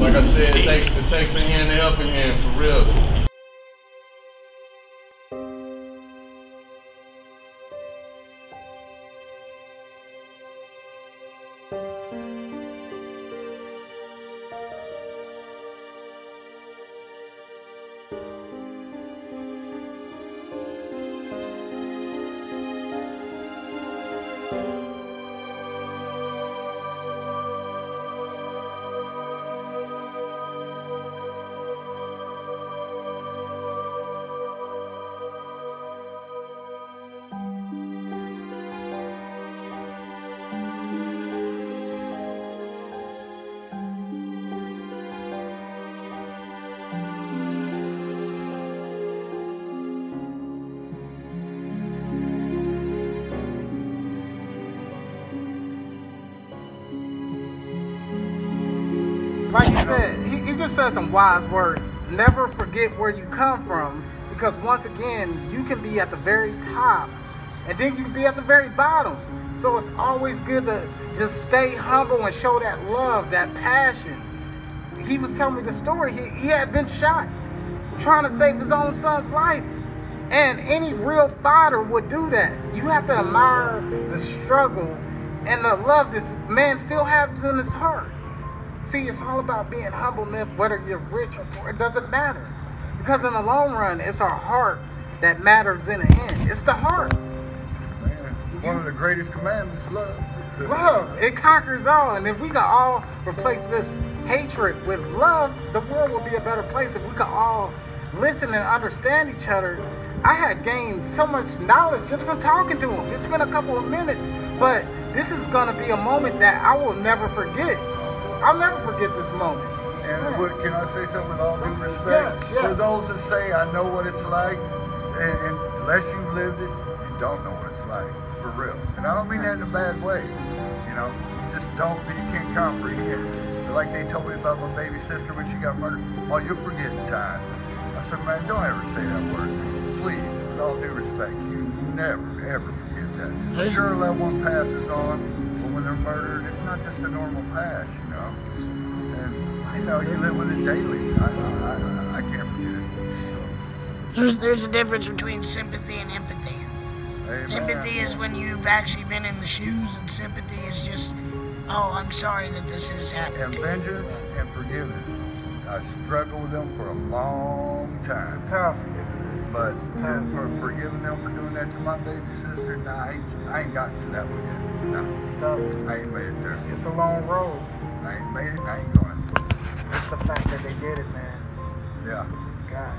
Like I said, it takes it takes a hand to help a hand for real. Like he said, he, he just said some wise words. Never forget where you come from, because once again, you can be at the very top, and then you can be at the very bottom. So it's always good to just stay humble and show that love, that passion. He was telling me the story. He, he had been shot trying to save his own son's life. And any real fighter would do that. You have to admire the struggle and the love this man still has in his heart. See, it's all about being humble, man, whether you're rich or poor, it doesn't matter. Because in the long run, it's our heart that matters in the end. It's the heart. Man, one of the greatest commandments, love. Love, it conquers all. And if we could all replace this hatred with love, the world would be a better place if we could all listen and understand each other. I had gained so much knowledge just from talking to him. It's been a couple of minutes, but this is going to be a moment that I will never forget. I'll never forget this moment. And what, can I say something with all due respect? Yes, yes. For those that say, I know what it's like, and, and unless you've lived it, you don't know what it's like, for real. And I don't mean that in a bad way. You know, just don't, you can't comprehend. But like they told me about my baby sister when she got murdered. Oh, you'll forget in time. I said, man, don't ever say that word. Please, with all due respect, you never, ever forget that. Sure, loved one passes on, but when they're murdered, it's not just a normal pass, you know. And, you know, you live with it daily. I, I, I, I can't forget it. There's there's a difference between sympathy and empathy. Amen. Empathy is when you've actually been in the shoes, and sympathy is just, oh, I'm sorry that this has happened And to you. vengeance and forgiveness. I struggled with them for a long time. It's Tough. But to, for forgiving them for doing that to my baby sister, nah, I ain't, I ain't gotten to that one yet. Nah, It's tough. I ain't made it there. It's a long road. I ain't made it. I ain't going. It's the fact that they did it, man. Yeah. God.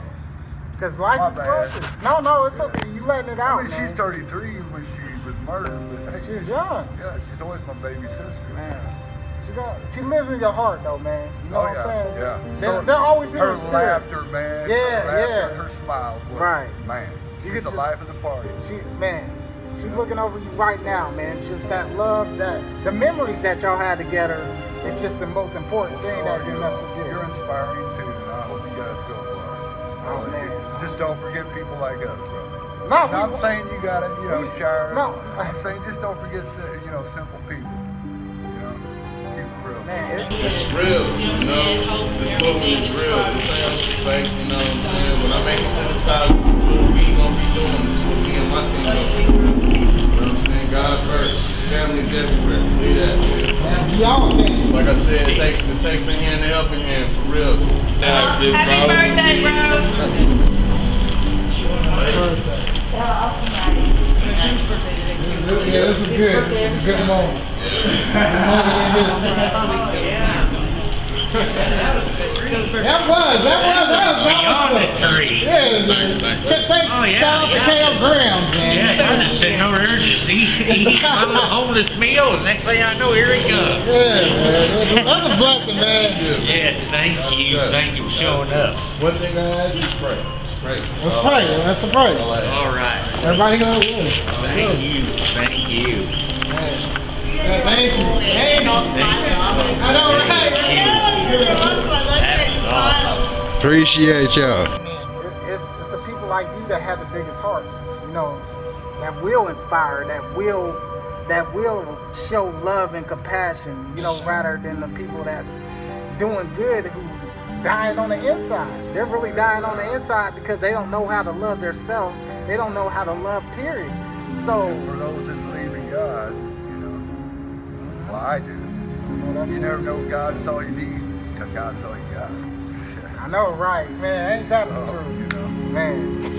Because life My is bad. precious. No, no, it's okay. You letting it out, I mean, man. she's 33 when she was murdered. But hey, She was young. Yeah, she's always my baby sister. Man. She, got, she lives in your heart, though, man. You know oh, what yeah, I'm saying? yeah. They're, So they're always here Her laughter, man. Yeah, her laughter, yeah. Her Right. Man, You she's the life of the party. She, man, she's looking over you right now, man. Just that love, that the memories that y'all had together. It's just the most important thing So that you never forget. You're inspiring too, and I hope you guys go far. Oh, oh, man. Just don't forget people like us, bro. No, I'm saying you gotta, you know, share. no. I'm saying just don't forget, you know, simple people. Man, it, real, you know. This movement is real. This ain't some fake, you know what I'm saying? When I make it to the top, this is what we gonna be doing. This is what me and my team gonna be doing. You know what I'm saying? God first. Families everywhere. Believe that, man. Like I said, it takes it takes a hand to help a hand, for real. Happy birthday, bro. Happy birthday. Yeah, this is good. This is a good moment. Good moment in history. That was, that was, that was Beyond the tree. Yeah, man. Ch- Oh, yeah, shout out to yeah. K.O. Grahamz, man. Yeah, I was sitting over here just eating, eating my little homeless meal, and next thing I know, here he comes. Yeah, man. That's a blessing, man. Yes, thank you. Thank you for showing up. One thing I ask is pray. Pray. Let's pray. Let's pray. All I ask. All right. Everybody go with Thank you. Thank you. Yeah, thank you. Thank you. I know, right? Awesome. Appreciate y'all. It's, it's the people like you that have the biggest hearts, you know, that will inspire, that will, that will show love and compassion, you know, rather than the people that's doing good who's dying on the inside. They're really dying on the inside because they don't know how to love themselves. They don't know how to love, period. So, And for those that believe in God, you know, well, I do. You never know God's all you need until God's all you got. I know, right, man. Ain't that the Oh, truth, you know. man?